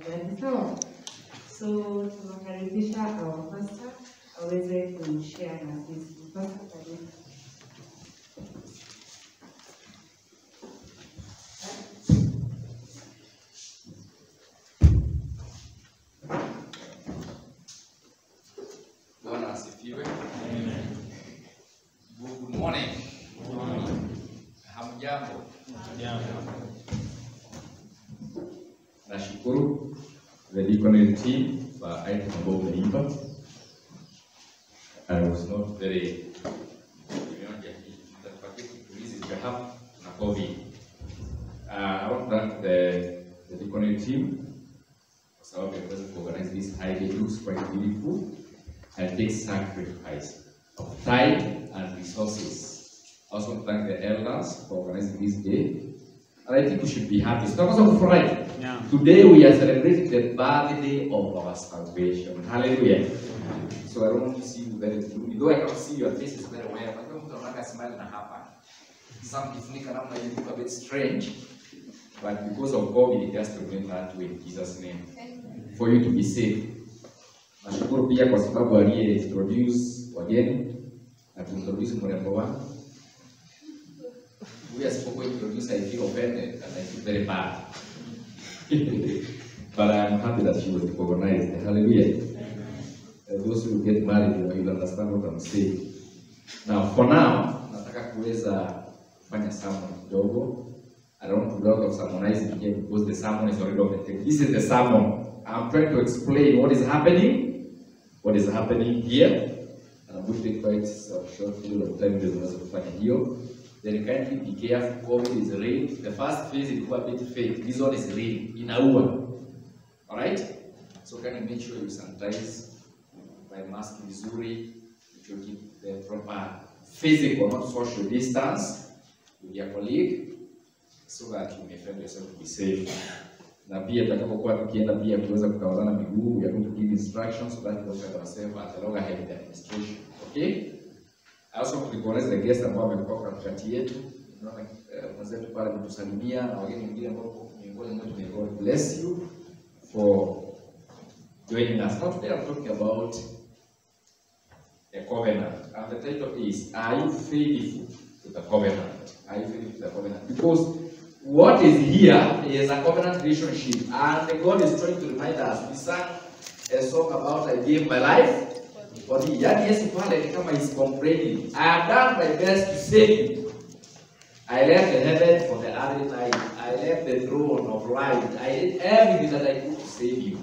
Asante sawa. So tunakaribisha our pastor aweze kushare na sisi. Pastor, karibu. Good morning. Hamjambo. Nashukuru the deaconess team kwa item ambayo umeipa. I was not very hapa na COVID. Uh, I want to thank the, the deaconess team kwa sababu ya kuweza kuorganize this idea. It looks quite beautiful and takes sacrifice of time and resources. I also want to thank the elders for organizing this day. And I think we should be happy. So because of Friday, Yeah. today we are celebrating the birthday of our salvation. Hallelujah. So I don't want to see you very gloomy. Though I can see your faces very well, but don't mtu smile na hapa. Some kifunika namna you look a bit strange. But because of COVID, it has to remain that way in Jesus' name. For you to be safe. Nashukuru pia kwa sababu aliye introduce wageni na kuintroduce mrembo wangu. Huyu asipokuwa introduce I feel offended and I feel very bad. but I am happy that she was recognized. Hallelujah. Uh, those who get married, you will understand what I'm saying. Now, for now, nataka kuweza kufanya sermon kidogo. I don't want to lot of sermonizing because the sermon is already on the table. This is the sermon. I'm trying to explain what is happening, what is happening here. And I'm going to take quite a short period of time ndio tunaweza kufanya hiyo. Then kindly be careful, COVID is real. The first phase a bit fake. This one is real. Inaua. Alright? So can you make sure you sanitize by mask vizuri, you keep the proper physical, not social distance with your colleague so that you may find yourself to be safe. Na pia tutakapokuwa tukienda pia kuweza kutawazana miguu, going to give instructions so that we don't find ourselves at the loggerhead in administration. Okay? To recognize the guests ambao wamekuwa katikati yetu. Naona eh, mwenzetu pale ametusalimia na wageni wengine ambao miongoni mwetu. May God bless you for joining us. Now today I'm talking about a covenant. And the title is Are you faithful to the covenant? Are you faithful to the covenant? Because what is here is a covenant relationship, and God is trying to remind us. We sang a song about I gave my life for thee. Yani Yesu pale ni kama is complaining. I have done my best to save you. I left the heaven for the earthly life. I left the throne of light. I did everything that I could to save you.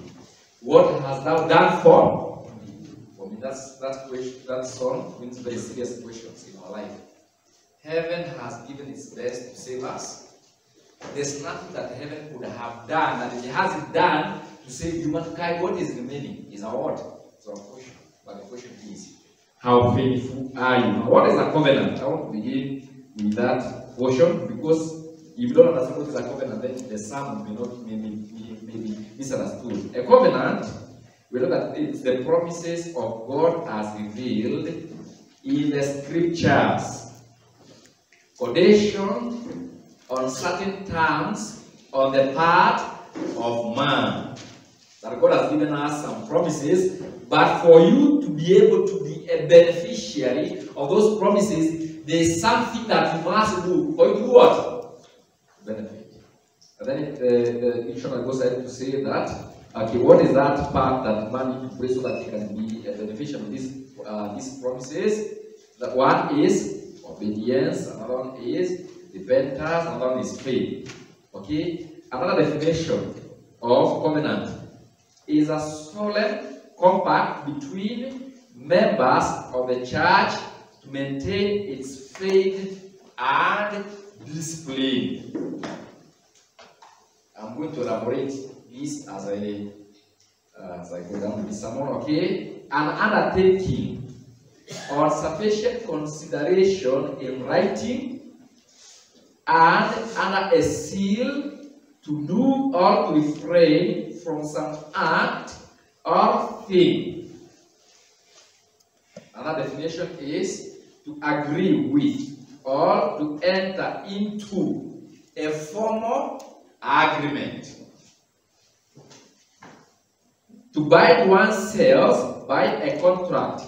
What has thou done for? me? For me, that's that question. That song means very serious questions in our life. Heaven has given its best to save us. There's nothing that heaven could have done that it hasn't done to save humankind. What is remaining is our what? It's our question. But the question is, how faithful are you? Now, what is a covenant? I want to begin with that portion because if you don't understand what is a covenant, then the sum may not may, be misunderstood. A covenant, we look at it, it's the promises of God as revealed in the scriptures. Condition on certain terms on the part of man. That God has given us some promises, but for you to be able to be a beneficiary of those promises, there is something that you must do. For you to do what? Benefit. And then it, uh, the dictionary goes ahead to say that, okay, what is that part that man needs to play so that he can be a beneficiary of these, uh, these promises? That one is obedience, another one is repentance, another one is faith. Okay? Another definition of covenant is a solemn compact between members of the church to maintain its faith and discipline. I'm going to elaborate this as I uh, as I go down the sermon. Okay, an undertaking or sufficient consideration in writing and under a seal to do or to refrain from some act or thing. Another definition is to agree with or to enter into a formal agreement. to bind oneself by a contract,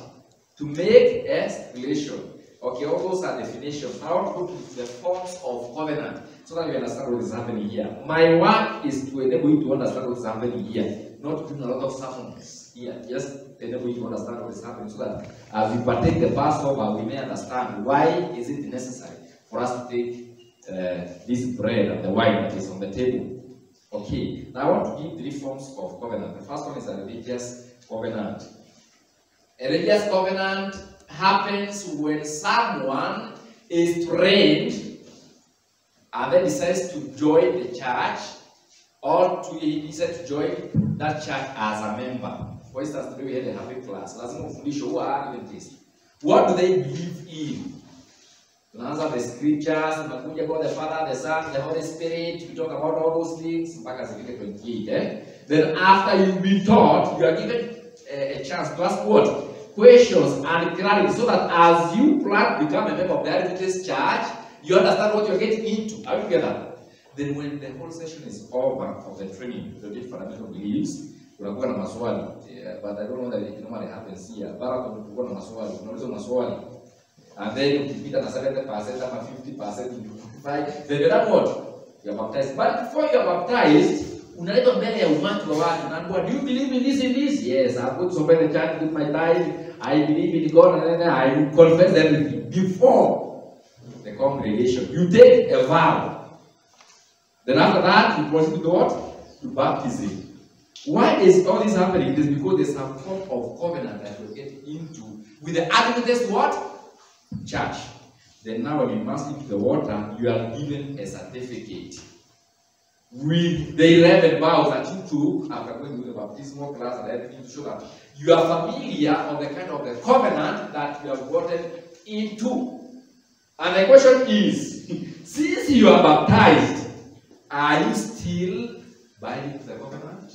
to make a stipulation. Okay, all those are definitions. I to go to the forms of covenant so that you understand what is happening here. My work is to enable you to understand what is happening here, not doing a lot of sermons here. Just enable you to understand what is happening so that as we partake the Passover, we may understand why is it necessary for us to take uh, this bread and the wine that is on the table. Okay, now I want to give three forms of covenant. The first one is a religious covenant. A religious covenant happens when someone is trained and then decides to join the church or to he decides to join that church as a member. For instance, today we had a happy class. Lazima ufundishe who are Adventists. What do they believe in? Tunaanza the scriptures, tunakuja about the Father, the Son, the Holy Spirit, we talk about all those things mpaka zifike 28. Eh? Then after you've been taught, you are given a, a chance to ask what? Questions and clarity so that as you plan to become a member of the Adventist church, you understand what you're getting into. Are you together? Then when the whole session is over of the training, the different fundamental beliefs, unakuwa na maswali. Yeah, but I don't know that it normally happens here. Bara kunakuwa na maswali, unauliza maswali. And then ukipita na 70% ama 50% you qualify, then you're done what? You're baptized. But before you're baptized, unaletwa mbele ya umati wa watu unaambiwa do you believe in this in this yes i'm going to obey the with my tithe i believe in god and then i confess everything before the congregation you take a vow then after that you proceed to what? To baptism. Why is all this happening? It is because there's some form of covenant that you get into with the adventist what? Church. Then now when you must into the water. You are given a certificate. With the 11 vows that you took after going through the baptismal class and everything to show that you are familiar of the kind of the covenant that you have gotten into. And the question is, since you are baptized, are you still binding to the covenant?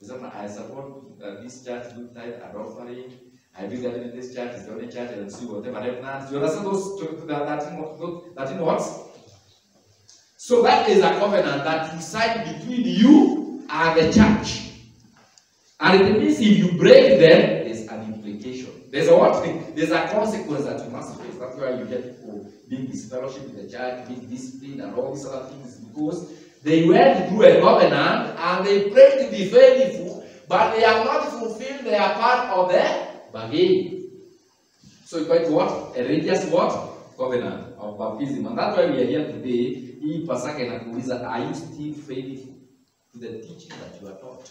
Is I support that this church, do tithe and offering. I believe that in this church is the only church and see whatever happens. You understand those, that, that, that in what? So that is a covenant that you sign between you and the church. And it means if you break them, there's an implication. There's a what? There's a consequence that you must face. That's why you get being disfellowship in the church, being disciplined, and all these other things because they went through a covenant and they prayed to be faithful, but they have not fulfilled their part of the bargain. So it's going to what? A religious what? Covenant of baptism. And that's why we are here today are you still faithful to the teaching that you are taught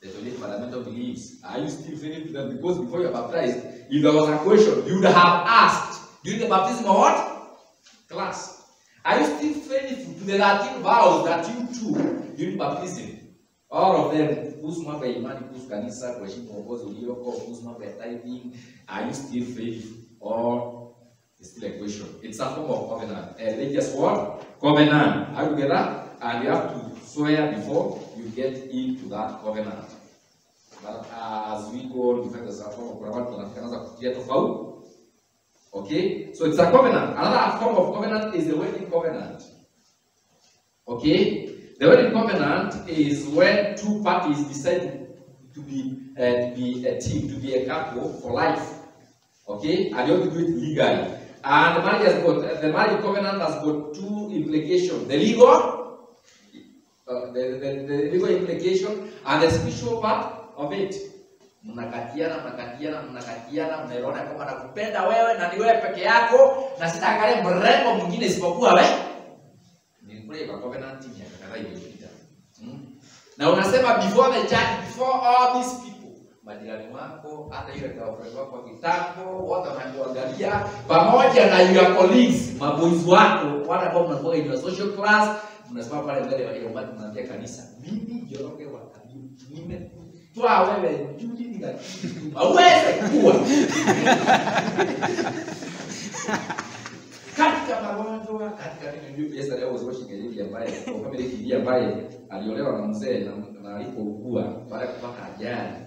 the 28 fundamental beliefs are you still faithful to them because before you are baptized if there was a question you would have asked during the baptism or what class are you still faithful to the 13 vows that you took during baptism all of them mambo ya imani kuhusu kanisa kuheshimu uongozi ulioko kuhusu mambo tithing are you still faithful or it's still a question. It's a form of covenant. A religious what? Covenant. Are you together? And you have to swear before you get into that covenant. But as we go on, there's a form of covenant, tunaanza kufikiria tofauti. Okay? So it's a covenant. Another form of covenant is the wedding covenant. Okay? The wedding covenant is when two parties decide to be uh, to be a team, to be a couple for life. Okay? And you have to do it legally. And the marriage has got the marriage covenant has got two implications: the legal, uh, the, the, the legal implication, and the spiritual part of it. Mnakatiana, mnakatiana, mnakatiana, mnaelewana kwamba nakupenda wewe na ni wewe peke yako, na sitaangalia mrembo mwingine isipokuwa wewe. Nilikule kwa covenant ya kadhaa iliyopita. Hmm? Na unasema before the church, before all these people majirani wako, hata yule girlfriend wako wa kitambo, wote wanakuangalia pamoja na your colleagues, maboys wako, wale ambao mnakuwa in your social class, mnasimama pale mbele ya umati, mnaambia kanisa, mimi Njoroge wa Karibu, nimetoa wewe. Judy nikakutuma, uweze kuwa. Katika magonjwa, katika nini. Yesterday I was watching a lady ambaye kwa family kidi ambaye aliolewa na mzee na, alipougua baada ya ajali.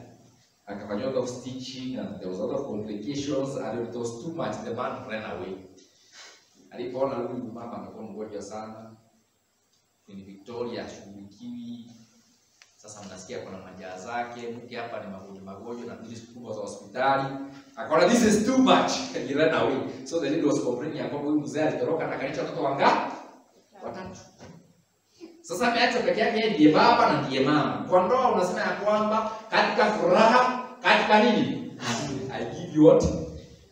Akafanyiwa lot of stitching and there was a lot of complications and it was too much. The man ran away. Alipoona huyu mama amekuwa mgonjwa sana ni victoria ashughulikiwi Sasa mnasikia kuna majaa zake, mke hapa ni magonjwa magonjwa na bili kubwa za hospitali. Akaona this is too much. Ran away. So the lady was complaining kwamba huyu mzee alitoroka na kanicha watoto wangapi? Watatu. Sasa ameacha peke yake, ndiye baba na ndiye mama. Kwa ndoa unasema ya kwamba katika furaha, katika nini? I give you what?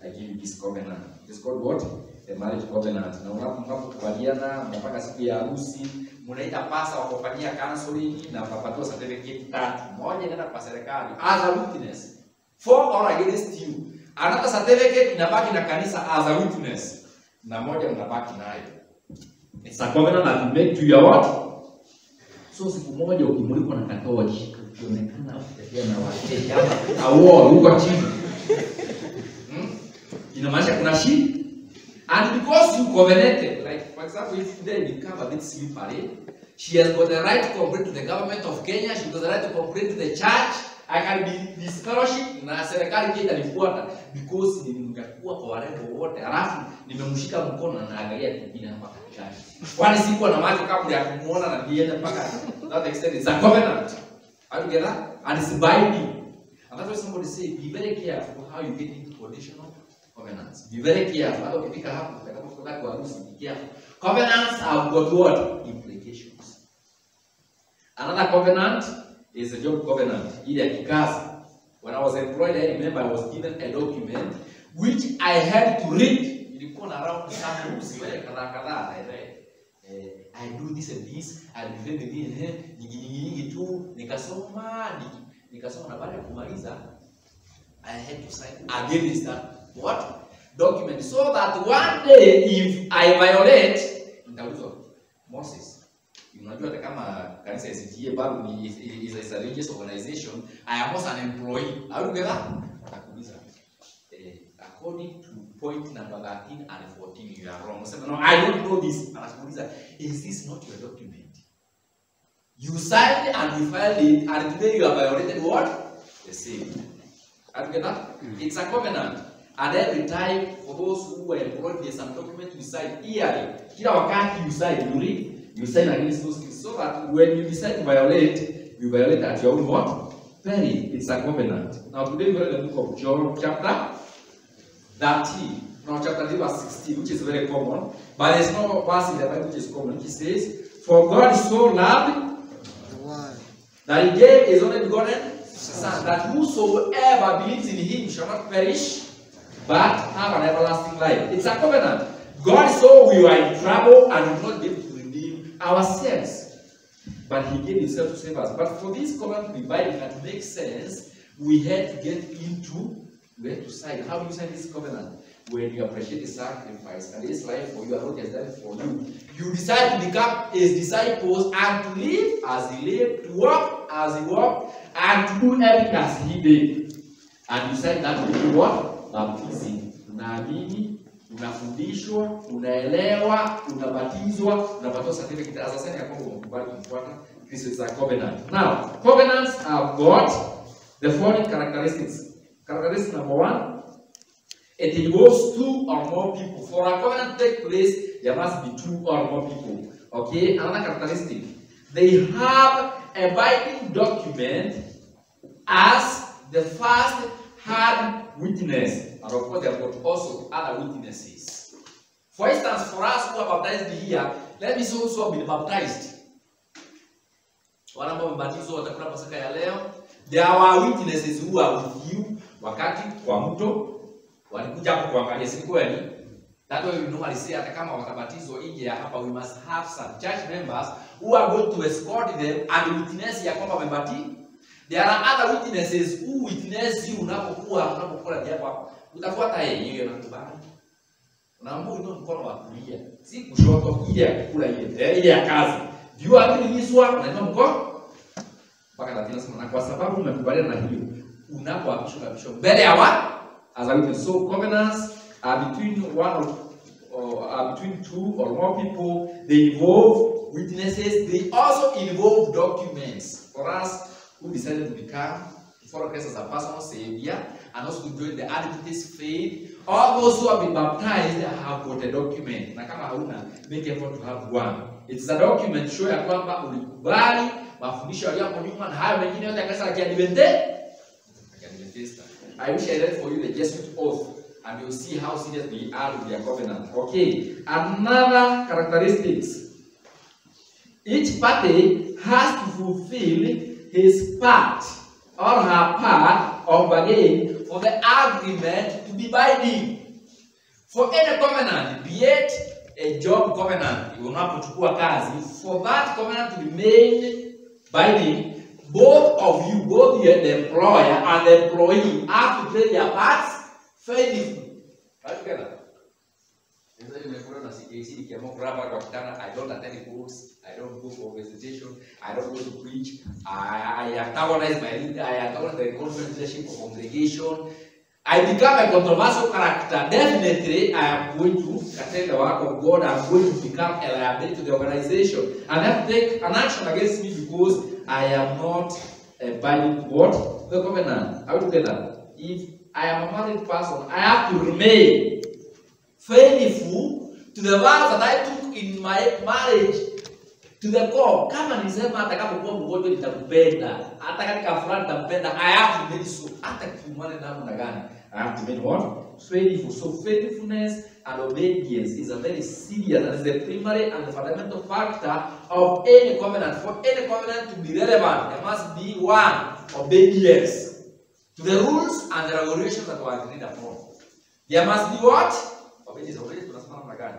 I give you this covenant. This called what? The marriage covenant. Na unapokubaliana mpaka siku ya harusi, mnaita pasa wa kufanyia counseling na mnapatiwa certificate tatu. Moja inaenda kwa serikali as a witness for or against you. Another certificate inabaki na kanisa as a witness. Na moja mnabaki nayo. It's a covenant that you make to your what? So siku moja ukimulikwa na katochi, ukionekana ukitetea na wateja au huko chini. Hmm? Inamaanisha kuna shida. And because you covenanted, like for example, if today become a bit slippery, she has got the right to complain to the government of Kenya, she got the right to complain to the church, I can be this fellowship na serikali pia itanifuata because nimekuwa kwa warembo wote, halafu nimemshika mkono na naangalia kingine hapa katikati. Kwani sikuwa na macho kabla ya kumuona na niende mpaka that extent is a covenant. Are you get that? And it's binding. And that's why somebody say be very careful how you get into covenants. Very careful. Hata ukifika hapo utakapofika kwa harusi be careful. Covenants have got what? Implications. Another covenant is a job covenant. Ile ya kikazi. When I was employed, I remember I was given a document which I had to read. Ilikuwa na round sana rules wale kadhaa kadhaa I read. Eh, I do this and this, I defend this, eh, nyingi nyingi nyingi tu, nikasoma, nikasoma na baada ya kumaliza I had to sign against that what? Document. So that one day if I violate nitaulizwa. Moses unajua hata kama kanisa SDA bado ni is, is, is a religious organization I am also an employee. Do you atakuuliza eh, according to point number 13 and 14 you are wrong. No I don't know this. Anakuuliza is this not your document? You signed and you filed it and today you have violated. What? The same. Have you get that? It's a covenant. And every time, for those who are employed, there's some document you sign yearly. Kila wakati you sign, you read, you sign against those things. So that when you decide to violate, you violate at your own what? Very. It's a covenant. Now today we're in the book of John, chapter 13. Now chapter 3, verse 16, which is very common. But there's no verse in the Bible which is common, He says, For God so loved that he gave his only begotten Son, that whosoever believes in him shall not perish, but have an everlasting life. It's a covenant. God saw we were in trouble and did not able to redeem ourselves. But he gave himself to save us. But for this covenant to be binding and to make sense, we had to get into, we had to sign. How do you sign this covenant? When you appreciate the sacrifice and his life for you and what he has done for you, you decide to become his disciples and to live as he lived, to walk as he walked, and to do everything as he did. And you sign that do what? Baptism. Unaamini, unafundishwa, unaelewa, unabatizwa, unapatiwa certificate as a sign ya kwamba umekubali kumfuata Kristo is a covenant. Now, covenants have got the following characteristics. Characteristic number one, it involves two or more people. For a covenant to take place, there must be two or more people. Okay, another characteristic. They have a binding document as the first hard witness. And of course, they have got also other witnesses. For instance, for us who are baptized here, let me also be baptized. Wale ambao wamebatizwa watakula Pasaka ya leo. There were witnesses who are with you wakati kwa mto walikuja hapo kuangalia, kweli? That way we normally say hata kama watabatizwa nje ya hapa, we must have some church members who are going to escort them and witness ya kwamba wamebatizwa. There are other witnesses who witness you unapokuwa unapokula jambo hapo. Utafuata yeye na kubali. Unaamua uinue mkono wa kulia, si kushoto, ile ya kukula ile, ile ya kazi. This one? Unainua mkono mpaka Latina nasema na kwa sababu umekubaliana na hiyo, unapoapishwa kabishwa mbele ya watu as a witness. So covenants are between one of are between two or more people. They involve witnesses. They also involve documents for us who decided to become to follow Christ as a personal savior and also to join the Adventist faith. All those who have been baptized have got a document. Na kama hauna, make effort to have one. It's a document show ya kwamba ulikubali mafundisho yaliyo hapo nyuma na hayo mengine yote ya kanisa la Kiadventista. I wish I read for you the Jesuit oath and you'll see how serious we are with their covenant. Okay, another characteristics. Each party has to fulfill his part or her part of bargain for the agreement to be binding. For any covenant, be it a job covenant, unapochukua kazi, for that covenant to remain binding, both of you, both the employer and the employee, have to play their parts faithfully. Right together. Sasa nimekula na CKC nikiamua kurapa kitana, I don't attend groups, I don't go for visitation, I don't go to preach, I, I antagonize my leader, I antagonize the conference leadership of congregation. I become a controversial character. Definitely, I am going to attend the work of God. I'm going to become a liability to the organization. And I have to take an action against me because I am not abiding what? The covenant. Are we together? If I am a married person, I have to remain faithful to the vows that I took in my marriage to the core. Kama nisema atakapokuwa mgonjwa nitakupenda, hata katika fulani nitampenda, I have to make so. Hata kiumane namna gani, I have to make what? Faithful. So faithfulness and obedience is a very serious and is the primary and the fundamental factor of any covenant. For any covenant to be relevant, there must be one obedience to the rules and the regulations that were agreed upon. There must be what? Obedience. Obedience tunasema namna gani?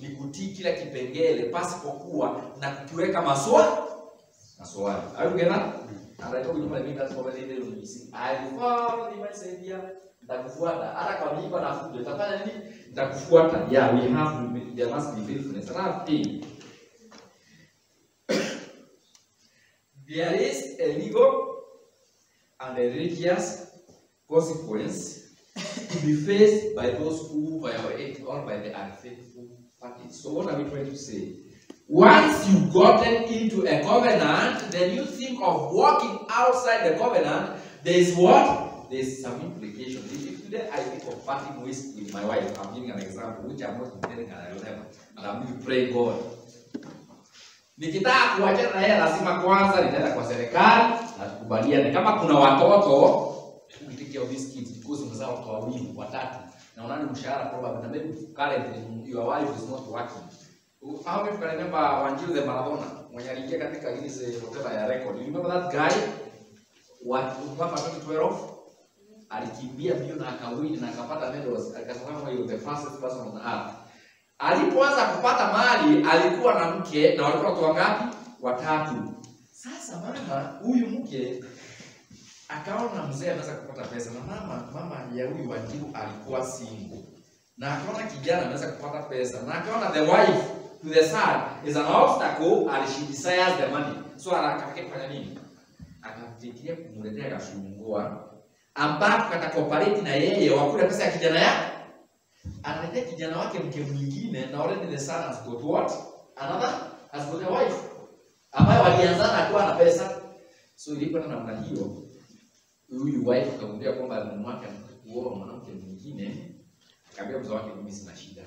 Ni kutii kila kipengele pasipokuwa na kukiweka maswali maswali. Are you getting I told you mimi that's what ile did when you see. I follow the messenger. Nitakufuata. Hata kwa mimi na fujo. Utafanya nini? Nitakufuata. Yeah, we have there must be faithfulness. Another thing. There is a legal and a religious consequence to be faced by those who violate or by the unfaithful parties. So what are we trying to say? Once you've gotten into a covenant, then you think of walking outside the covenant, there is what? There's some implication. If today I think of parting ways with my wife, I'm giving an example which I'm not intending and I will never. And I'm going to pray God. Nikitaka kuachana na yeye lazima kwanza nitaenda kwa serikali na tukubaliane. Kama kuna watoto, we take these kids because mzao watoto wawili, watatu. Na unani mshahara probably na maybe currently your wife is not working. How many can remember Wanjiru the Maradona mwenye aliingia katika Guinness whatever ya record. You remember that guy? What mwaka 2012 alikimbia mbio na akawini na akapata medals, akasimama he was the fastest person on earth. Alipoanza kupata mali alikuwa na mke na walikuwa watu wangapi? Watatu. Sasa mama huyu mke akaona mzee anaweza kupata pesa na mama mama ya huyu Wanjiru alikuwa single. Na akaona kijana anaweza kupata pesa. Na akaona the wife to the son is an obstacle and she desires the money. So akataka kufanya nini? Akafikiria kumletea kashungua ambapo katakopareti na yeye wakule pesa ya kijana yake analetea kijana wake mke mwingine na already the son has got what? Another has got a wife. Ambayo walianzana akiwa na pesa. So ilipoenda namna hiyo huyu wife akamwambia kwamba anataka kuoa mwanamke mwingine akaambia mzee wake mimi sina shida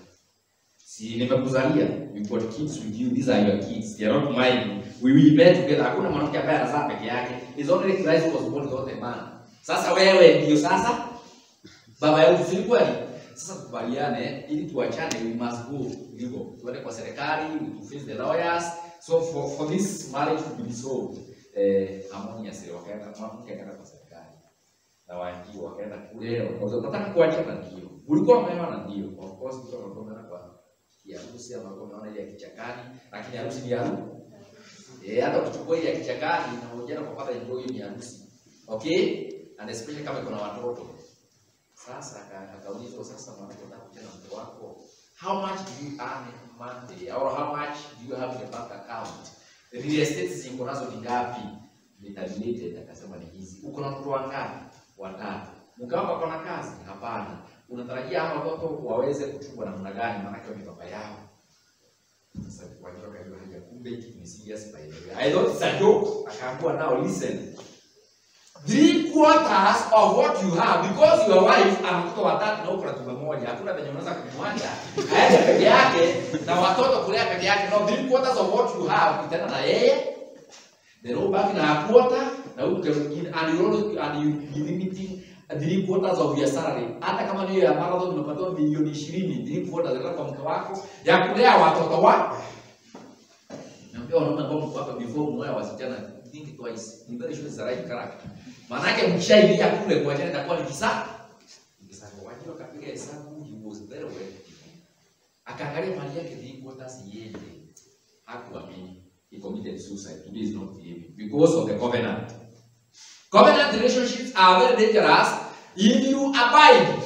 si nimekuzalia we got kids with you these are your kids they are not mine we will bear together. Hakuna mwanamke ambaye anazaa peke yake is only Christ was born without a man sasa wewe ndio sasa baba yetu si kweli sasa tukubaliane ili tuachane we must go. Legal tuende kwa serikali to face the lawyers so for, for this marriage to be dissolved eh, harmoniously wakaenda mwanamke akaenda kwa serikali na waajiri wakaenda kule wakaanza nataka kuachana ndio. Ulikuwa umeona ndio. Of course mtu ameona kwa kiharusi ama kwa ameona ile ya kichakani lakini harusi ni harusi. Eh hata ukichukua ile ya kichakani na ungejana kupata enjoy hiyo ni harusi. Okay? And especially kama kuna watoto. Sasa aka- akaulizwa sasa mwanangu, unataka kuchana mtoto wako? How much do you earn monthly? Or how much do you have in the bank account? Real estate ziko nazo ni ngapi? Nitajilete, akasema ni hizi. Uko na mtoto wangapi watatu. Mke wako ako na kazi? Hapana. Unatarajia hawa watoto waweze kuchungwa namna gani? Maanake ni baba yao. Sasa walitoka hiyo haja kumbe hiki ni serious by the way. I thought it's a joke akaambiwa now listen. Three quarters of what you have because your wife ana mtoto watatu na uko na tumbo moja. Hakuna venye unaweza kumwacha. Aende peke yake na watoto kulea peke yake. No three quarters of what you have itaenda na yeye then back in a quarter na uke and you and you limiting three quarters of your salary hata kama niyo ya marathon unapatiwa milioni ishirini three quarters zinaenda kwa mke wako ya kulea watoto wa naambia wanaume ambao mko hapa before mmoja wasichana think twice ni very sure it's the right character maanake mkishaingia kule kwa jana itakuwa ni kisa kisa wajua kapiga hesabu he was very well akaangalia mali yake three quarters yeye. hakuamini he committed suicide. Today is not believing because of the covenant. Covenant relationships are very dangerous. If you abide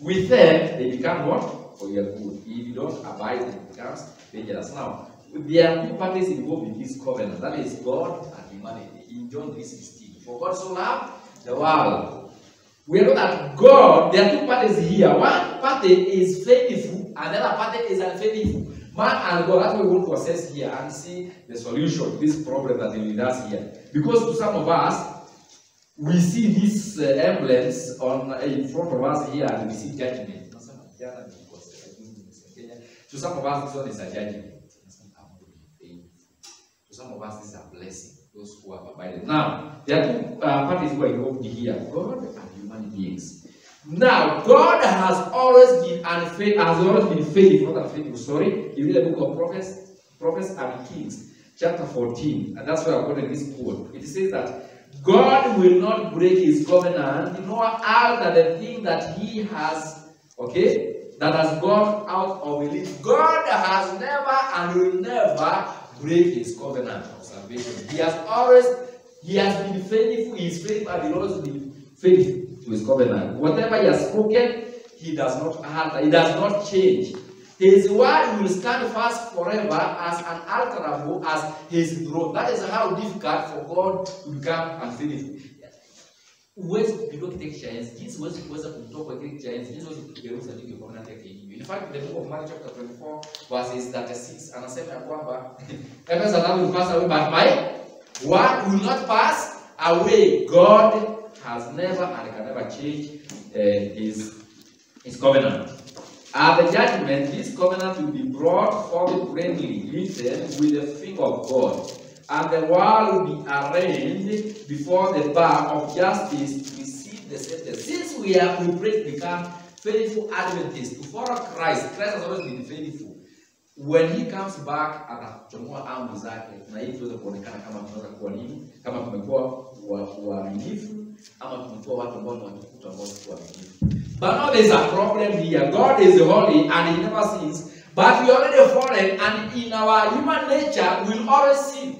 with them they become what? For your good. If you don't abide it becomes dangerous. Now there are two parties involved in this covenant. That is god and humanity. In john 3.16 for god so loved the world. We know that God, there are two parties here. One party is faithful, another party is unfaithful. Man and God, that's what we want to assess here and see the solution this problem that is with us here. Because to some of us, we see these uh, emblems on in front of us here and we see judgment. To some of us, this one is a judgment. To some of us, this is a blessing. Those who have abided. Now, there are two uh, parties who are involved here God and human beings. Now, God has always been unfaithful, has always been faithful, not unfaithful, sorry. You read the book of Prophets, Prophets and Kings, chapter 14, and that's where I'm quoting this quote. It says that God will not break his covenant, nor alter the thing that he has, okay, that has gone out of it. God has never and will never break his covenant of salvation. He has always, he has been faithful, he is faithful, and he will always be faithful to his covenant. Whatever he has spoken, he does not alter, he does not change. His word will stand fast forever as unalterable as his throne. That is how difficult for God to become unfaithful. Huwezi kupindua kile cha enzi, jinsi huwezi kuweza kumtoa kwa kile cha enzi, jinsi huwezi kugeuza ndivyo covenant yake ilivyo. In fact, the book of Mark chapter 24 verses 36 anasema ya kwamba heavens and will pass away but my word will not pass away. God has never and can never change uh, his his covenant. At the judgment, this covenant will be brought forth plainly, written with the finger of God, and the world will be arraigned before the bar of justice to receive the sentence. Since we are we pray become faithful Adventists, to follow Christ, Christ has always been faithful. When he comes back atachomoa amri zake, na hii tuweze kuonekana kama tunaweza kuwa nini, kama tumekuwa ama watu ambao ni watukutu ambao si. But now there's a problem here. God is holy and he never sins. But we already fallen and in our human nature we'll always sin.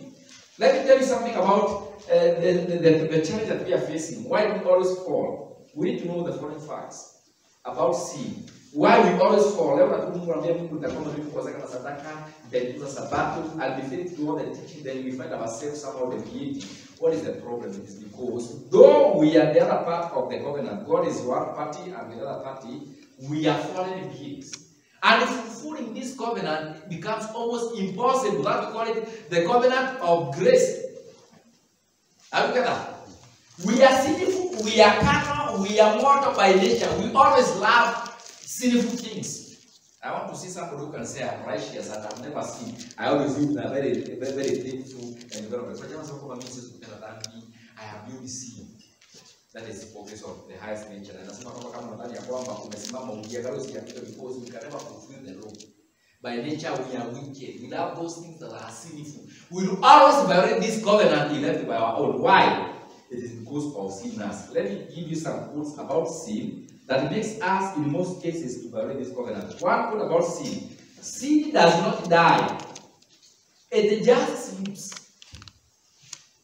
Let me tell you something about uh, the, the, the, the challenge that we are facing. Why do we always fall? We need to know the following facts about sin. Why we always fall. Leo nataka Mungu anambia Mungu nitakuwa mimi kwa zaka na sadaka, nitaikuza sabato, I'll be to all the teaching, then we find ourselves somehow deviating. What is the problem? It is because though we are the other part of the covenant, God is one party and the other party, we are fallen beings. And fulfilling this covenant becomes almost impossible. That we call it the covenant of grace. Have you get that? We are sinful, we are carnal, we are mortal by nature. We always love sinful things. I want to see somebody who can say I'm righteous and I've never seen. I always live in a very, very, very painful environment. So jamaa sasa mimi says, I have really seen. That is the focus of the highest nature. Na nasema kwamba kama unadhani ya kwamba umesimama ukiangalia usikiapita because we can never fulfill the law. By nature we are wicked. We love those things that are sinful. We will always violate this covenant left by our own. Why? It is because of sinners. Let me give you some quotes about sin that makes us, in most cases, to violate this covenant. One quote about sin: Sin does not die; it just sleeps.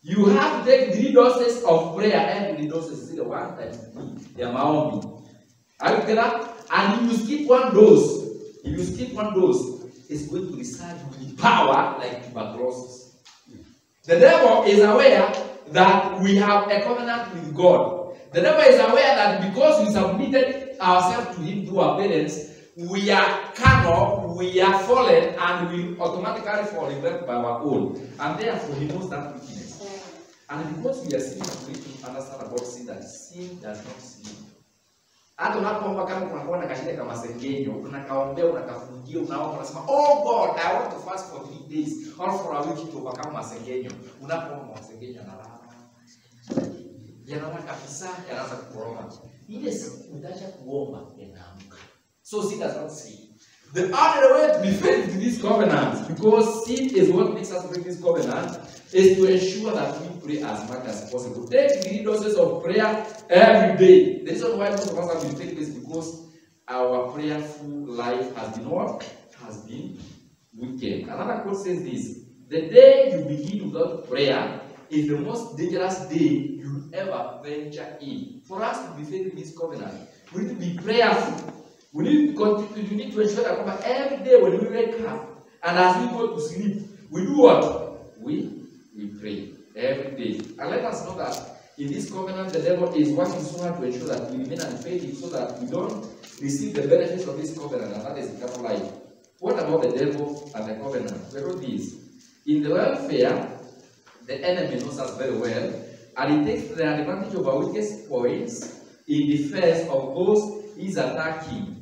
You have to take three doses of prayer every doses. the one times three ya maombi. Are you clear? And if you skip one dose, if you skip one dose, it's going to result with power like tuberculosis. The devil is aware that we have a covenant with God. The devil is aware that because we submitted ourselves to him through our parents, we are carnal, we are fallen, and we automatically fall in love by our own. And therefore, he knows that weakness. And because we are sinning, we need to understand about sin that sin does not sleep. Hata unapoomba kama kunakuwa na kashida kama sengenyo, unakaombea, unakafungia, unaomba, unasema oh God, I want to fast for three days or for a week to overcome masengenyo. Unapoomba masengenyo yanalala, yanalala kabisa, yanaanza kukoroma. Ile siku utaacha kuomba, yanaamka. So sin does not say. The only way to be this covenant, because sin is what makes us break this covenant, is to ensure that we pray as much as possible. Take three doses of prayer every day. The reason why most of us have been taking this is because our prayerful life has been what? Has been weakened. Another quote says this The day you begin without prayer is the most dangerous day ever venture in. For us to be faithful in this covenant, we need to be prayerful. We need to continue, we need to ensure that every day when we wake up and as we go to sleep, we do what? We we pray every day. And let us know that in this covenant, the devil is working so hard to ensure that we remain unfaithful so that we don't receive the benefits of this covenant, and that is eternal life. What about the devil and the covenant? We wrote this. In the welfare, the enemy knows us very well, and he takes the advantage our weakest points in defense of those he's attacking.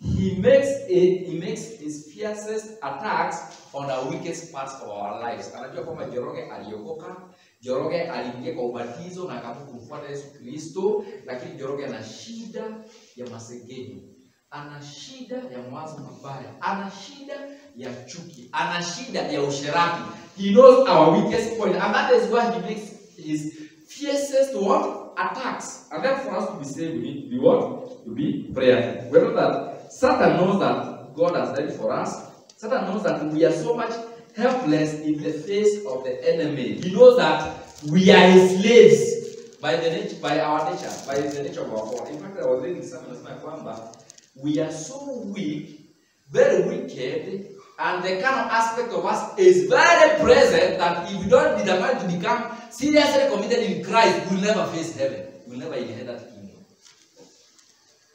He makes it, he makes his fiercest attacks on our weakest parts of our lives. Anajua kwamba Njoroge aliokoka, Njoroge aliingia kwa ubatizo na akaamua kumfuata Yesu Kristo, lakini Njoroge ana shida ya masengenyo, ana shida ya mawazo mabaya, ana shida ya chuki, ana shida ya usherati. He knows our weakest point, and that is why he makes his fiercest to what attacks. And then for us to be saved, we need to be what? To be prayerful. We know that Satan knows that God has it for us. Satan knows that we are so much helpless in the face of the enemy. He knows that we are his slaves by the nature, by our nature, by the nature of our fall. In fact, I was reading something nasema kwamba we are so weak, very wicked, and the kind of aspect of us is very present that if we don't determine to become seriously committed in Christ, we'll never face heaven. We'll never inherit that kingdom.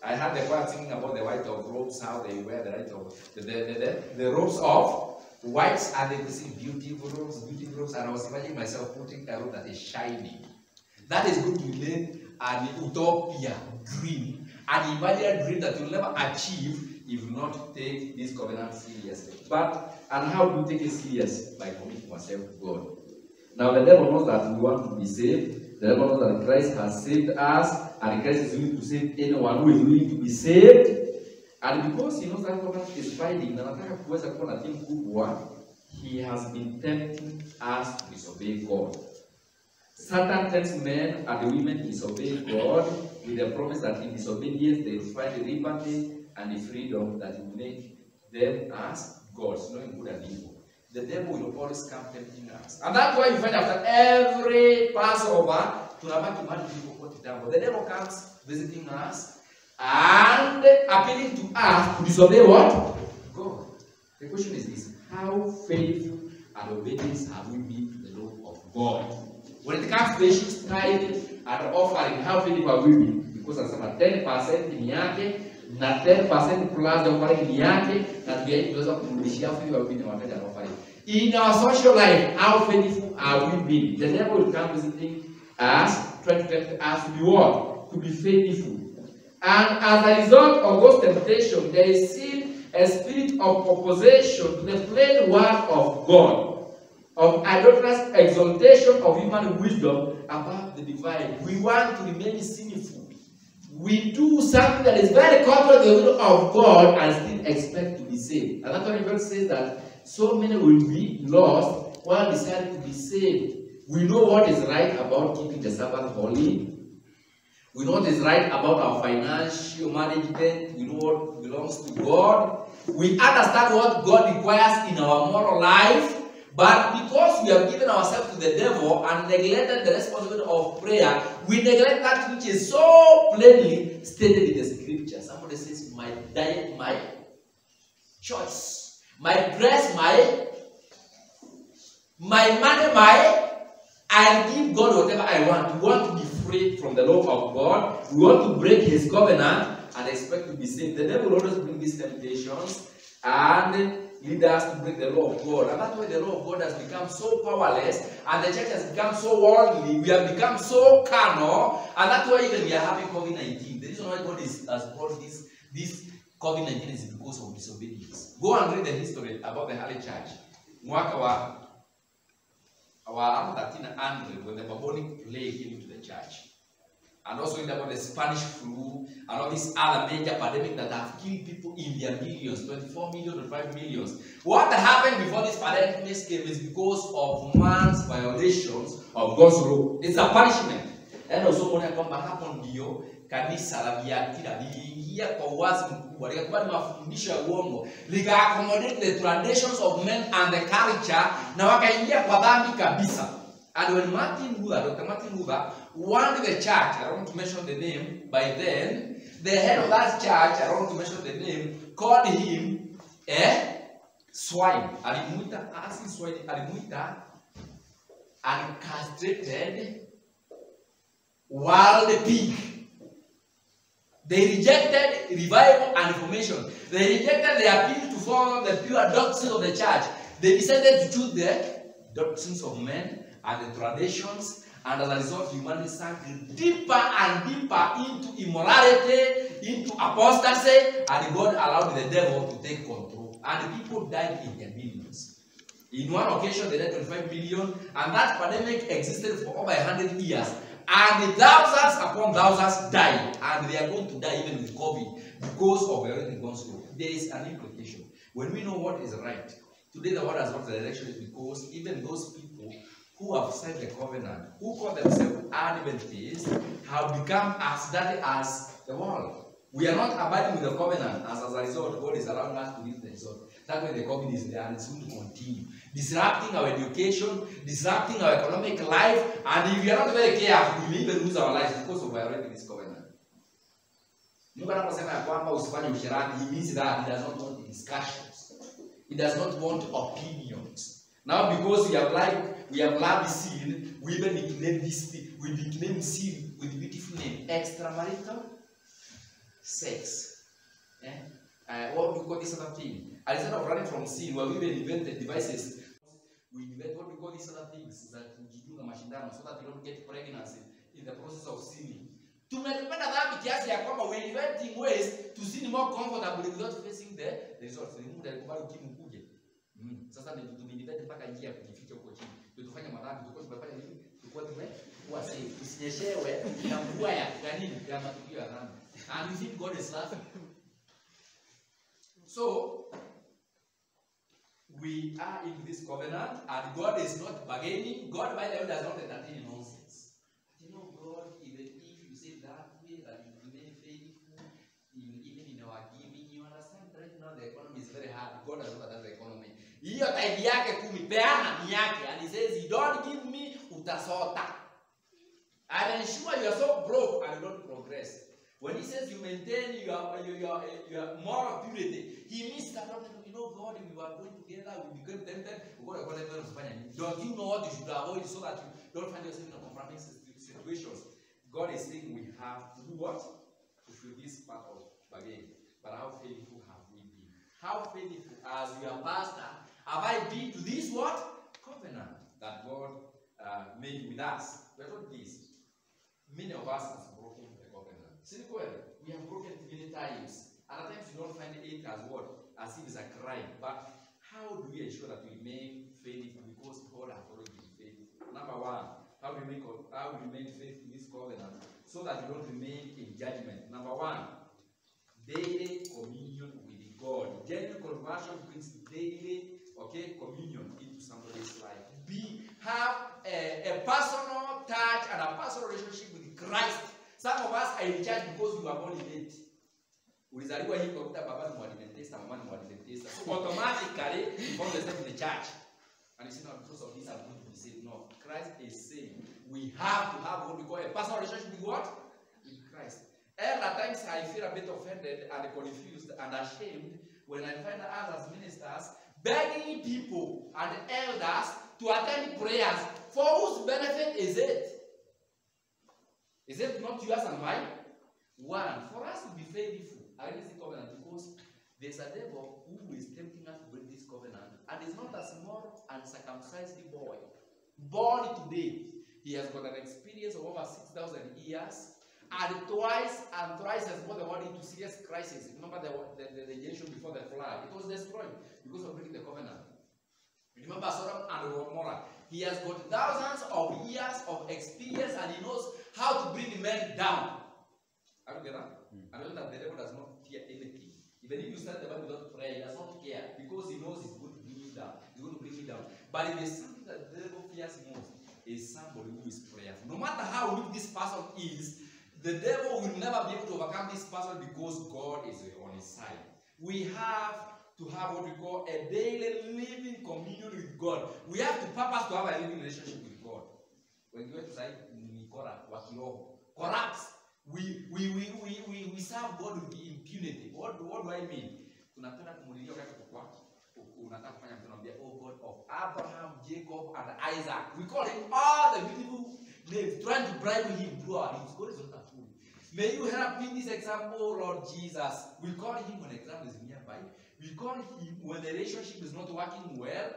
I had the choir singing about the white of robes, how they wear the white of the, the, the, the, robes of whites, and they see beautiful robes, beautiful robes, and I was imagining myself putting a robe that is shining. That is going to remain an utopia dream, an imaginary dream that you'll never achieve if you not take this covenant seriously. But and how do we take it serious? By committing ourselves to God. Now the devil knows that we want to be saved. The devil knows that Christ has saved us, and Christ is willing to save anyone who is willing to be saved. And because he knows that covenant is binding, na nataka kuweza kuwa na timu kubwa, he has been tempting us to disobey God. Satan tempts men and women to disobey God with the promise that in disobedience they will find liberty and the freedom that will make them as gods, knowing good and evil. The devil will always come tempting us. And that's why you find after every Passover, tunabaki mahali tulipokuwa kitambo. The devil comes visiting us and appealing to us to disobey what? God. The question is this how faithful and obedient have we been to the law of God? When it comes to issues tithing and offering, how faithful have we been? Because anasema 10% in yake na 10% plus the offering ni yake na tunaweza kumrudishia faithful have been in our tithe and offering. In our social life, how faithful are we been? The devil will come visiting us, trying to tempt us to be what? To be faithful. And as a result of those temptations, there is still a spirit of opposition to the plain word of God, of idolatrous exaltation of human wisdom above the divine. We want to remain sinful. We do something that is very contrary to the will of God and still expect to be saved. That's why says that so many will be lost while deciding to be saved. We know what is right about keeping the Sabbath holy. We know what is right about our financial management. We know what belongs to God. We understand what God requires in our moral life. But because we have given ourselves to the devil and neglected the responsibility of prayer, we neglect that which is so plainly stated in the scripture. Somebody says, My diet, my choice. My dress, my my money, my I'll give God whatever I want. We want to be free from the law of God. We want to break his covenant and expect to be saved. The devil always bring these temptations and leaders to break the law of God. And that's why the law of God has become so powerless and the church has become so worldly. We have become so carnal. And that's why even we are having COVID 19. The reason why God is, has brought this, this COVID 19 is because of disobedience. Go and read the history about the early church. Mwaka wa, wa 1300 when the bubonic plague came into the church. And also read about the Spanish flu and all these other major pandemic that have killed people in their millions, 24 million to 5 millions. What happened before this pandemic came is because of man's violations of God's law. It's a punishment. And also kuona kwamba hapo ndio kanisa la Thiatira liliingia kwa uwazi mkubwa, likakuwa ni mafundisho ya uongo, lika accommodate the traditions of men and the culture, na wakaingia kwa dhambi kabisa. And when Martin Luther, Dr. Martin Luther, warned the church, I don't want to mention the name, by then, the head of that church, I don't want to mention the name, called him a swine. Alimuita, asi swine, alimuita an castrated wild pig. They rejected revival and reformation. They rejected the appeal to follow the pure doctrines of the church. They decided to choose the doctrines of men and the traditions, and as a result, humanity sank deeper and deeper into immorality, into apostasy, and God allowed the devil to take control. And people died in their millions. In one occasion, they died 25 million, and that pandemic existed for over 100 years. And thousands upon thousands died, and they are going to die even with COVID because of everything God's law. There is an implication. When we know what is right, today the word has got the direction is because even those people who have signed the covenant, who call themselves Adventists, have become as dirty as the world. We are not abiding with the covenant, as, as a result, God is allowing us to reach the result. That way the COVID is there and it's going to continue. Disrupting our education, disrupting our economic life, and if we are not very careful, we even lose our lives because of violating this covenant. He means that he does not want discussions. He does not want opinions. Now because we have like we have loved sin, we even nicknamed this thing, we nicknamed sin with beautiful name, extramarital sex. Eh? Uh, what do you call this other thing? Instead of running from sin, we even invented devices. We invent what we call these other things that kujiunga mashindano so that we don't get pregnancy in the process of sinning. Tumependa dhambi kiasi ya kwamba we inventing ways to sin more comfortably without facing the, the results. Ni Mungu alikubali ukimwi kuje. Mm. Sasa ndio tumeinvent mpaka njia ya kujificha huko chini. Madhambi, tulikuwa tumefanya nini? Tulikuwa na mvua ya ya matukio ya dhambi. And God is. So, we are in this covenant, and God is not bargaining. God, by the way, does not entertain nonsense. You know, God, even if you say that way, that you remain faithful, in, even in our giving, you understand right now the economy is very hard. God has not economy. Hiyo tithe yake kumi, peana ni yake. And he says, you don't give me, utasota. And ensure you are so broke and you don't progress. When he says you maintain your, your, your, your moral purity, he means that, you know, God, we were going together, we became tempted, we got a Don't you know what you should avoid so that you don't find yourself in a confronting situations? God is saying we have to do what? Fulfill this part of bargain. But how faithful have we been? How faithful as your pastor have I been to this what? Covenant that God uh, made with us. We're not this. Many of us have broken the covenant. See, we have broken it many times. And at times you don't find it as what? As if it's a crime. But how do we ensure that we remain faithful? Because God has already been faithful. Number one, how do we make how we remain faithful in this covenant so that we don't remain in judgment? Number one, daily communion with God. Genuine conversion brings daily okay communion into somebody's life. Be have a, a personal touch and a personal relationship with Christ. Some of us are in church because we were born late. Ulizaliwa hivi kwa baba ni mwadventista, mama ni mwadventista. So automatically you found yourself in the church. And you say, no, because of this I'm going to be saved. No, Christ is saying we have to have what we call a personal relationship with what? With Christ. And at times I feel a bit offended and confused and ashamed when I find others ministers begging people and elders to attend prayers. For whose benefit is it? Is it not yours and mine? One, for us to be faithful against the covenant because there's a devil who is tempting us to break this covenant. And is not a small uncircumcised boy. Born today, he has got an experience of over 6,000 years. And twice and thrice has brought the world into serious crisis. Remember the, the, the, the generation before the flood? It was destroyed because of breaking the covenant. Remember Sodom and Gomorrah. He has got thousands of years of experience and he knows how to bring men down. Are you get that? Hmm. And know that the devil does not fear anything. Even if you start the Bible without prayer, he does not care because he knows he's going to bring you down. He's going to bring you down. But if there's something that the devil fears most, is somebody who is prayerful. No matter how weak this person is, the devil will never be able to overcome this person because God is uh, on his side. We have to have what we call a daily living communion with God. We have to purpose to have a living relationship with God. Kora wa kiroho. Corrupt. We, we, we, we, we, we serve God with impunity. What, what do I mean? Tunapenda kumulilia wakati kwa unataka kufanya mtu anambia oh God of Abraham, Jacob and Isaac. We call him all the beautiful names trying to bribe him lips. God is not. May you help me in this example, oh Lord Jesus. We call him when exam is nearby. We call him when the relationship is not working well.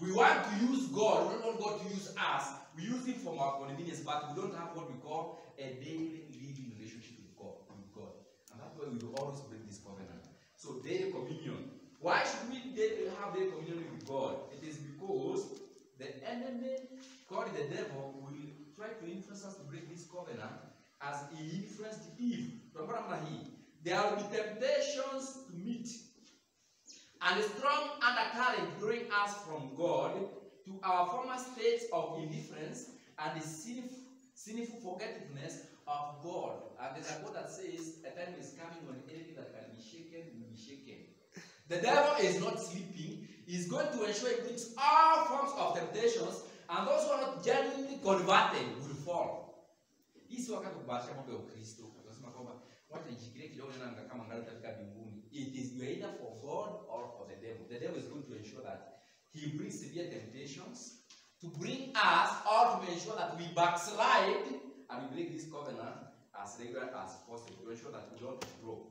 We want to use God. We don't want God to use us. We use Him for our convenience, but we don't have what we call a daily living relationship with God. With God. And that's why we always break this covenant. So daily communion. Why should we daily have daily communion with God? It is because the enemy, called the devil, will try to influence us to break this covenant as he influenced Eve. There will be temptations to meet and a strong undercurrent drawing us from God to our former states of indifference and the sinful, sinful forgetfulness of God. And there's a quote that says, A time is coming when anything that can be shaken will be shaken. The devil is not sleeping. He's going to ensure he brings all forms of temptations, and those who are not genuinely converted will fall. Hii wakati wa kubahatisha mambo ya Ukristo. Tunasema kwamba wacha nishikilie kidogo nena kama ngali katika mbinguni. It is either for God or for the devil. The devil is going to ensure that he brings severe temptations to bring us or to ensure that we backslide and we break this covenant as regular as possible to ensure that we don't grow.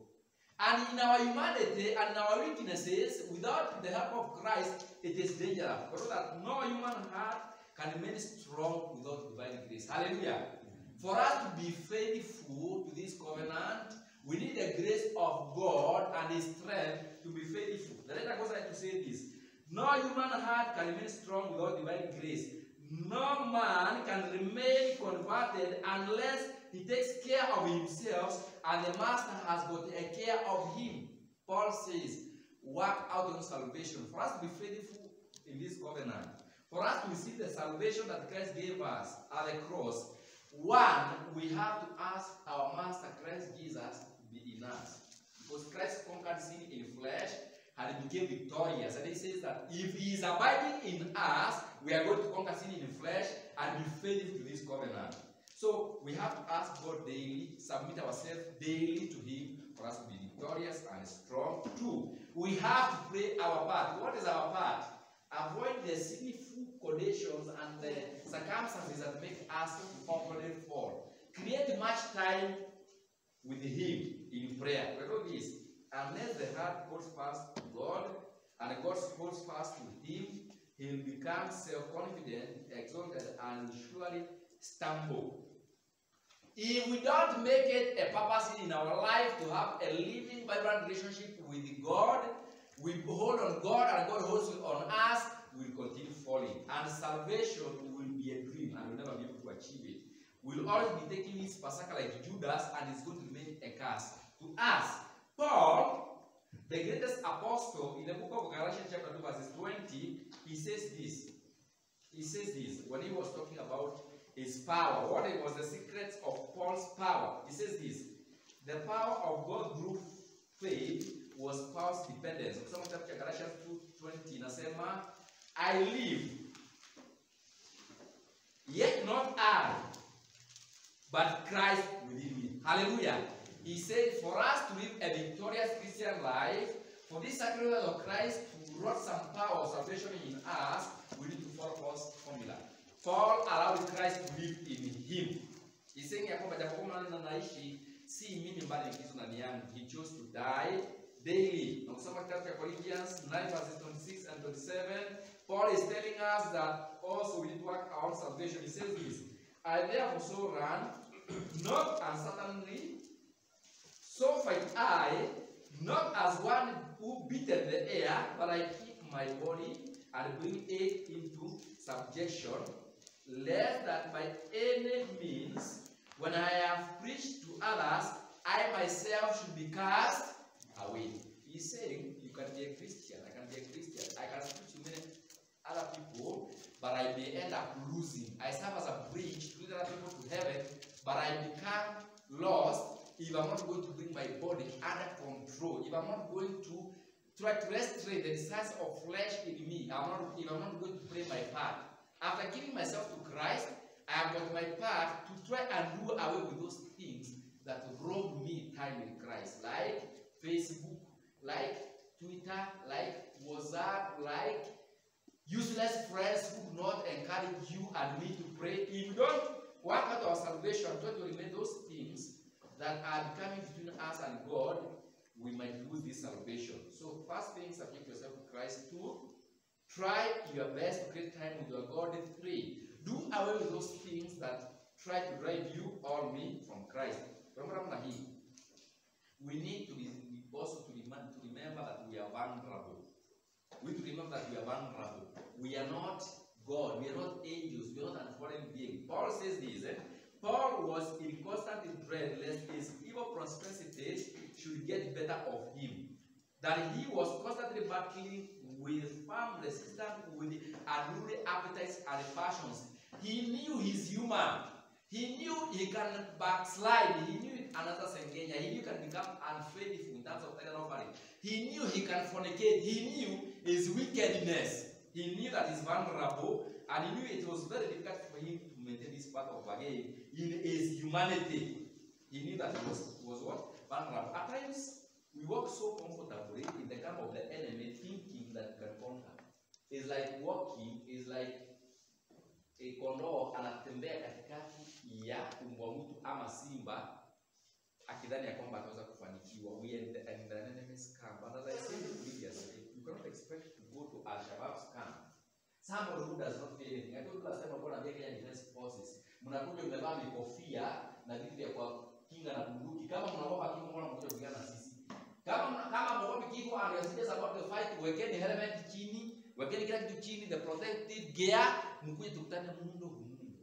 And in our humanity and our weaknesses, without the help of Christ, it is dangerous. Because that no human heart can remain strong without divine grace. Hallelujah. For us to be faithful to this covenant, we need the grace of God and His strength to be faithful. The letter goes on to say this No human heart can remain strong without divine grace. No man can remain converted unless he takes care of himself and the master has got a care of him. Paul says, Work out your salvation. For us to be faithful in this covenant, for us to receive the salvation that Christ gave us at the cross, one, we have to ask our Master Christ Jesus to be in us. Because Christ conquered sin in flesh and became victorious. And he says that if he is abiding in us, we are going to conquer sin in flesh and be faithful to this covenant. So we have to ask God daily, submit ourselves daily to Him for us to be victorious and strong. Two, we have to play our part. What is our part? Avoid the sinful conditions and the circumstances that make us awkwardly fall. Create much time with Him in prayer. Remember this. Unless the heart goes fast to God and God goes fast to Him, He'll become self confident, exalted, and surely stumble. If we don't make it a purpose in our life to have a living, vibrant relationship with God, we hold on God and God holds on us, we'll continue falling. And salvation will be a dream and we'll never be able to achieve it. We'll always be taking this pasaka like Judas and it's going to remain a curse to us. Paul, the greatest apostle in the book of Galatians chapter 2 verses 20, he says this. He says this when he was talking about his power. What was the secret of Paul's power? He says this. The power of God through faith was Paul's dependence. Ukisoma kitabu cha Galatians 2:20 inasema I live yet not I but Christ within me. Hallelujah. He said for us to live a victorious Christian life, for this sacrifice of Christ to wrought some power of salvation in us, we need to follow Paul's formula. Paul allowed Christ to live in him. He's saying ya kwamba japokuwa mwana naishi si mimi mbali ni Kristo ndani yangu. He chose to die daily. Na kusoma kitabu cha Corinthians 9 verses 26 and 27, Paul is telling us that also we work our salvation. He says this, I therefore so run, not uncertainly, so fight I, not as one who beateth the air, but I keep my body and bring it into subjection, lest that by any means, when I have preached to others, I myself should be cast away. He's saying, you can be a Christian, I can be a Christian, I can other people, but I may end up losing. I serve as a bridge to lead other people to heaven, but I become lost if I'm not going to bring my body under control, if I'm not going to try to restrain the desires of flesh in me, I'm not, if I'm not going to play my part. After giving myself to Christ, I have got my part to try and do away with those things that rob me time in Christ, like Facebook, like Twitter, like WhatsApp, like useless friends who do not encourage you and me to pray. If you don't work out our salvation, try to eliminate those things that are coming between us and God, we might lose this salvation. So, first thing, subject yourself to Christ. Two, try your best to create time with your God. Three, do away with those things that try to drive you or me from Christ. We need to be also to, to remember that we are vulnerable. We need to remember that we are vulnerable. We are not God. We are not angels. We are not unfallen beings. Paul says this. Eh? Paul was in constant dread lest his evil propensities should get better of him. That he was constantly battling with firm resistance with unruly appetites and passions. He knew he's human. He knew he can backslide. He knew another sengenya. He knew he can become unfaithful in terms of tithe offering. He knew he can fornicate. He knew his wickedness. He knew that he's vulnerable, and he knew it was very difficult for him to maintain this part of again in his humanity. He knew that he was, was what? Vulnerable. At times, we walk so comfortably in the camp of the enemy, thinking that we can conquer. It's like walking, it's like a kondoo anatembea katikati ya umbwa mwitu ama simba akidhani ya kwamba ataweza kufanikiwa. We are in the, in the enemy's camp. And as I said previously, you cannot expect to to Al-Shabaab's camp. Somebody who does not feel anything. I told you last time about the Kenya Defense Forces. Mnakuja mmevaa mikofia na vitu vya kwa kinga na bunduki. Kama mnaogopa kifo, mbona mnakuja kupigana na sisi? Kama kama mnaogopa kifo and you're serious about the fight, wekeni helmet chini, wekeni kila kitu chini, the protective gear, mkuje tukutane mundo humundo.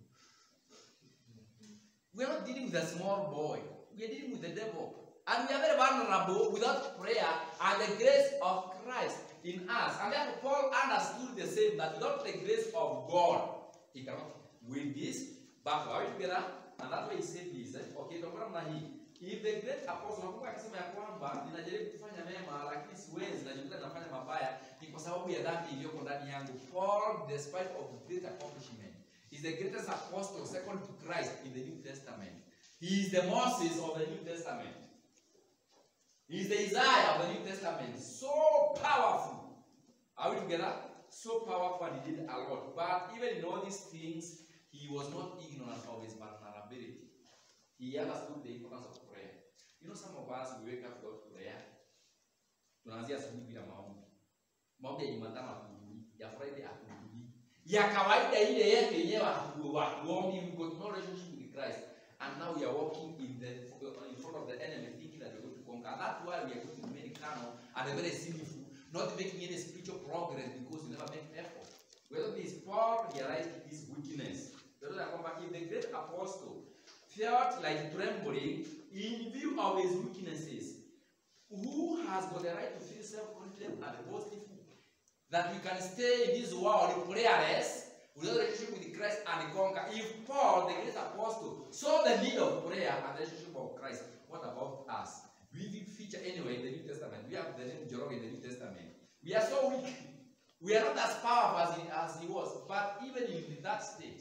We are not dealing with a small boy. We are dealing with the devil. And we are very vulnerable without prayer and the grace of Christ in us. And therefore, Paul understood the same that without the grace of God, he cannot win this battle. And that's why he said this. Eh? Okay, tunakwenda namna hii. If the great apostle, nakumbuka akisema ya kwamba ninajaribu kufanya mema lakini siwezi, najikuta nafanya mabaya, ni kwa sababu ya dhambi iliyoko ndani yangu. Paul, despite of great accomplishment, is the greatest apostle second to Christ in the New Testament. He is the Moses of the New Testament. He is the Isaiah of the New Testament. So powerful. Are we together? So powerful and he did a lot. But even in all these things, he was not ignorant of his vulnerability. He understood the importance of prayer. You know, some of us, we wake up without prayer. Tunaanzia asubuhi bila maombi. Maombi ya Jumatano hatujui, ya Friday hatujui. Ya kawaida ile yetu yenyewe hatu- hatuombi, we got no relationship with Christ. And now we are walking in the in front of the enemy conquer. That's why we are going to remain carnal and very sinful, not making any spiritual progress because we never make effort. Whether this Paul realized his weakness. Kwamba if the great apostle felt like trembling in view of his weaknesses, who has got the right to feel self-confident and boastful that we can stay in this world prayerless without relationship with Christ and conquer? If Paul, the great apostle, saw the need of prayer and the relationship of Christ, what about us? We feature anyway in the New Testament. We have the name Njoroge in the New Testament. We are so weak. We are not as powerful as he, as he was. But even in that state,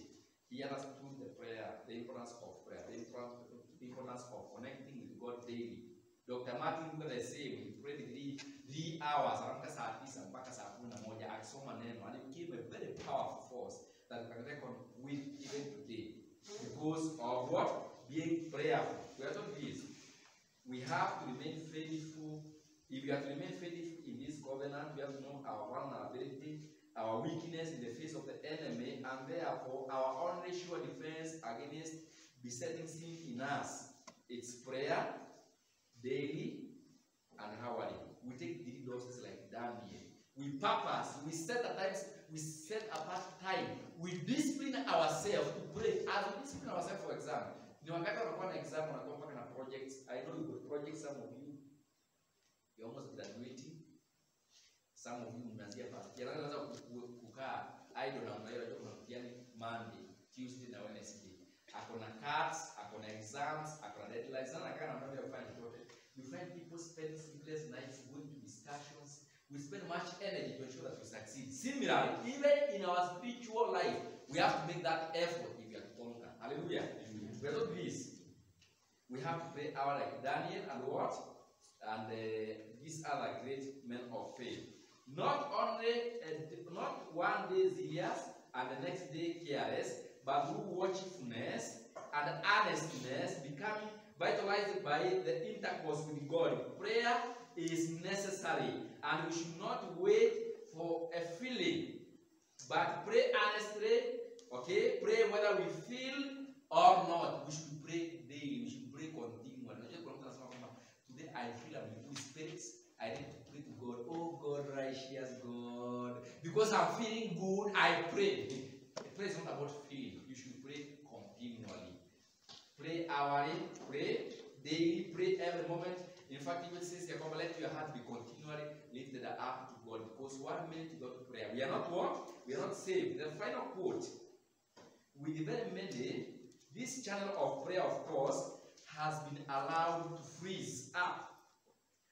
he understood the prayer, the importance of prayer, the importance, of connecting with God daily. Dr. Martin Luther the same, he prayed three, three hours, anaamka saa tisa mpaka saa kumi na moja akisoma neno and it became a very powerful force that we can reckon with even today. Because of what? Being prayerful. We are told this. We have to remain faithful If we are to remain faithful in this covenant, we have to know our vulnerability, our weakness in the face of the enemy, and therefore our only sure defense against besetting sin in us. It's prayer, daily, and hourly. We take three doses like Daniel. We purpose, we set times, we set apart time, we discipline ourselves to pray. As we discipline ourselves for exam, ni wakati wanakuwa na exam na projects. I know you got projects, some of you you're almost graduating. Some of you mnaanzia first year. Ku- kukaa idle hiyo unajua kuna mtihani Monday, Tuesday na Wednesday. Ako na cards, ako na exams, ako na deadlines. Sana kana hiyo kufanya. You find people spend sleepless nights going to discussions. We spend much energy to ensure that we succeed. Similarly, even in our spiritual life, we have to make that effort if we are to conquer. Hallelujah. We are not this. We have our like Daniel and what? And uh, these other great men of faith. Not only, uh, not one day zealous and the next day careless, but through watchfulness and earnestness, becoming vitalized by the intercourse with God. Prayer is necessary, and we should not wait for a feeling, but pray earnestly. Okay, pray whether we feel or not. We should pray daily. I feel I'm in good spirits. I need to pray to God. Oh God, righteous God, because I'm feeling good, I pray. Prayer is not about feeling. You should pray continually. Pray hourly, pray daily, pray every moment. In fact, even says "Come, let your heart be continually lifted up to God, because one minute without prayer, we are not what? We are not saved. The final quote with very many, this channel of prayer, of course, has been allowed to freeze up.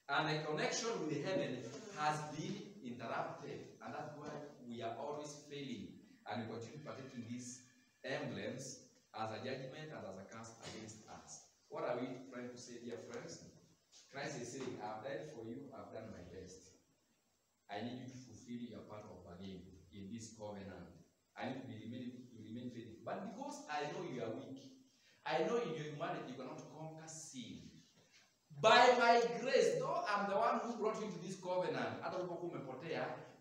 And the connection with heaven has been interrupted. And that's why we are always failing. And we continue in these emblems as a judgment and as a curse against us. What are we trying to say, dear friends? Christ is saying, I've died for you, I've done my best. I need you to fulfill your part of bargain in this covenant. I need to be to remain faithful. But because I know you are weak, I know in your humanity you cannot conquer sin. By my grace, though I'm the one who brought you to this covenant,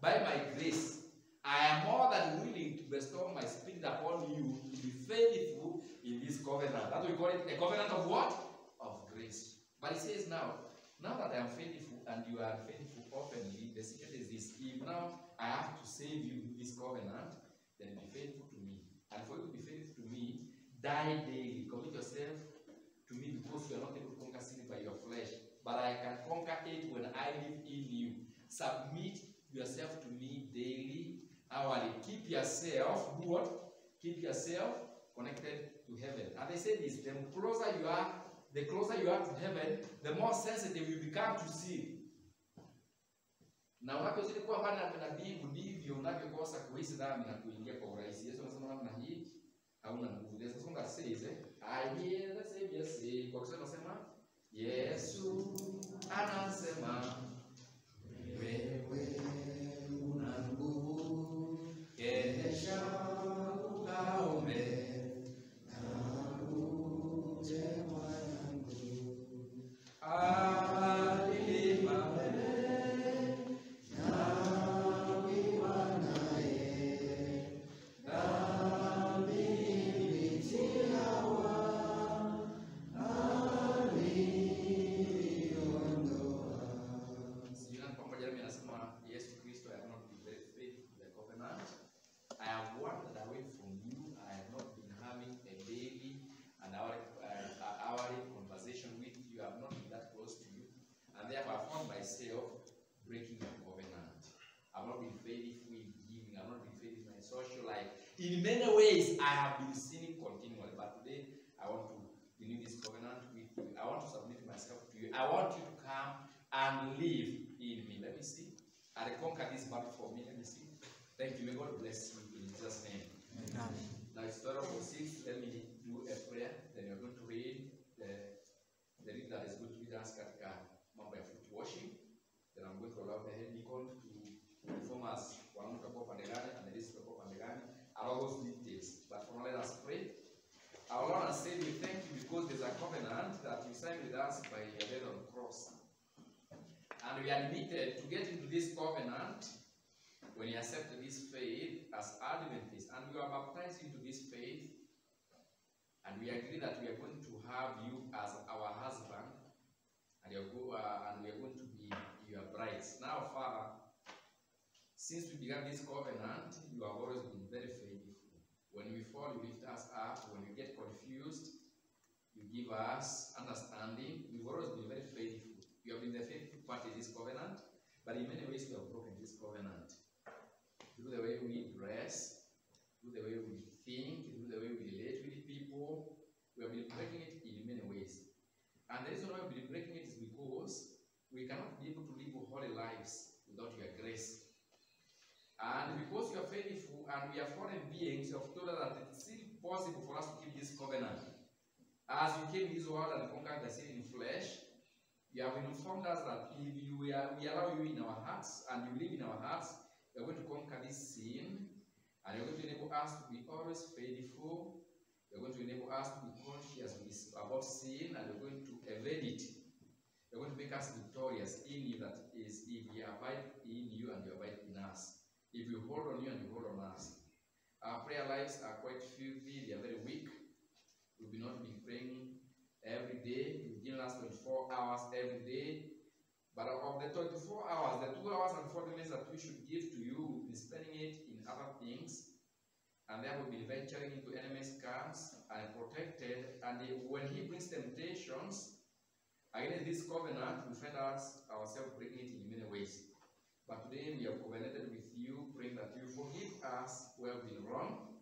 by my grace, I am more than willing to bestow my spirit upon you to be faithful in this covenant. What we call it a covenant of what? Of grace. But it says now, now that I am faithful and you are faithful openly, the secret is this. If now I have to save you this covenant, then be faithful to me. And for you to be faithful to me, die daily. Commit yourself to me because you are not able to conquer sin by your flesh. But I can conquer it when I live in you. Submit yourself to me daily, hourly. Keep yourself, what? Keep yourself connected to heaven. And they say this the closer you are, the closer you are to heaven, the more sensitive you become to sin. na unapozidi kuwa mbali na nabii ndivyo unavyokosa kuhisi dhambi na kuingia kwa urahisi. Yesu anasema namna hii hauna nguvu. There's a song that says, eh, I hear the Savior say, kwa Kiswahili nasema Yesu anasema wewe and live in me. Let me see. And conquer this battle for me. Let me see. Thank you. May God bless you in Jesus' name. Now it's 12:06. Let me do a prayer. Then you're going to read the, the read that is going to read us katika mambo ya foot washing. Then I'm going to allow the head deacon to inform us wanaume tutakuwa pande gani and the ladies tutakuwa pande gani and all those details. But for now, let us pray. Our Lord and Savior, we thank you because there's a covenant that you signed with us by your death on the cross. And we are admitted to get into this covenant when you accept this faith as Adventists. And we are baptized into this faith. And we agree that we are going to have you as our husband. And, go, uh, and we are going to be your brides. Now, Father, since we began this covenant, you have always been very faithful. When we fall, you lift us up. When we get confused, you give us understanding. You've always been very faithful. You have been the faithful part in this covenant, but in many ways we have broken this covenant. Through the way we dress, through the way we think, through the way we relate with people, we have been breaking it in many ways. And the reason why we've been breaking it is because we cannot be able to live holy lives without your grace. And because you are faithful and we are fallen beings, you have told us that it's still possible for us to keep this covenant. As you came in this world and conquered the sin in flesh, you have informed us that if you we, are, allow you in our hearts and you live in our hearts, you're going to conquer this sin and you're going to enable us to be always faithful. You're going to enable us to be conscious about sin and you're going to evade it. You're going to make us victorious in you, that is, if we abide in you and you abide in us. If you hold on you and you hold on us. Our prayer lives are quite filthy, they are very weak. We will not be praying every day. You've given us 24 hours every day. But of the 24 hours, the 2 hours and 40 minutes that we should give to you, we'll be spending it in other things. And then we'll be venturing into enemy's camps and protected. And when he brings temptations against this covenant, we find us ourselves breaking it in many ways. But today we have covenanted with you, praying that you forgive us where we've been wrong.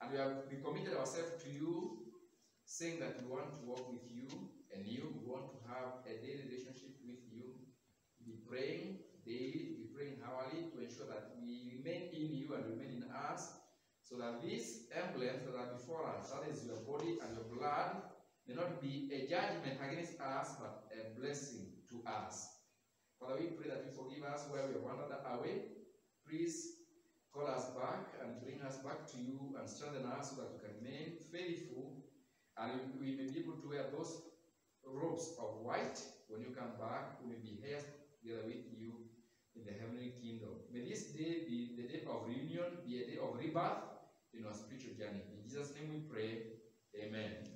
And we have we committed ourselves to you, saying that we want to walk with you and you. We want to have a daily relationship with you. Be praying daily, be praying hourly to ensure that we remain in you and remain in us. So that these emblems that are before us, that is your body and your blood, may not be a judgment against us, but a blessing to us. Father, we pray that you forgive us where we have wandered away. Please call us back and bring us back to you and strengthen us so that we can remain faithful and we may be able to wear those robes of white when you come back. We may be here together with you in the heavenly kingdom. May this day be the day of reunion, be a day of rebirth in our spiritual journey. In Jesus' name we pray. Amen.